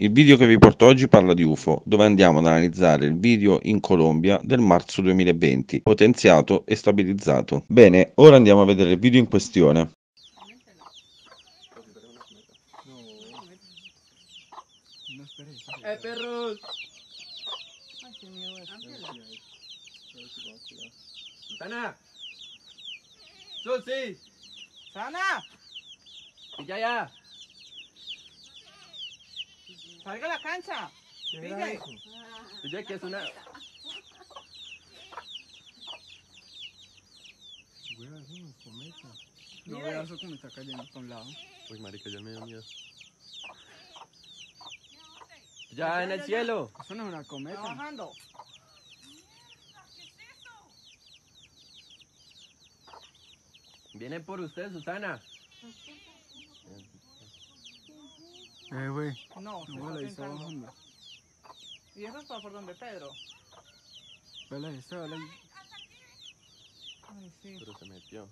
Il video che vi porto oggi parla di UFO, dove andiamo ad analizzare il video in Colombia del marzo 2020, potenziato e stabilizzato. Bene, ora andiamo a vedere il video in questione. ¡Eh, perros! ¡Sana! ¡Susi! ¡Sana! ¡Ya, ya! ¡Salga a la cancha! Pille. ¿Ya que es una...? No Mira. veo eso como está cayendo para un lado. Uy, marica, ya me dio miedo. ¡Ya, en el cielo! Eso no es una Está cometa. bajando. Vienen por usted, Susana. Eh, güey. No, se No, la está está sentando. bajando. ¿Y eso es para por donde Pedro? Vale, esa, vale. Ay, sí. Pero se metió.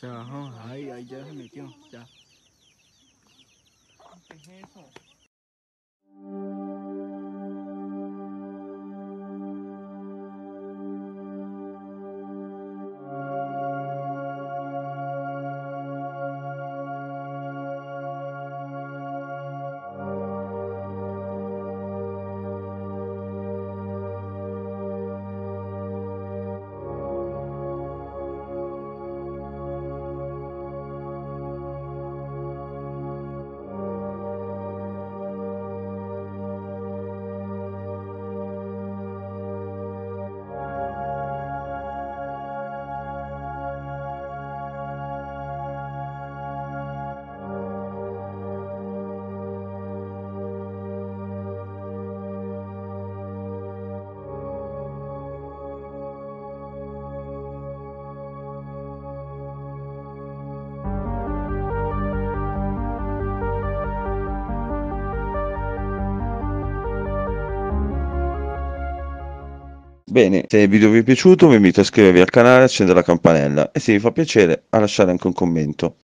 Se bajó. Ahí, ahí ya se metió. Ya. ¿Qué es eso? Bene, se il video vi è piaciuto vi invito a iscrivervi al canale e accendere la campanella e se vi fa piacere a lasciare anche un commento.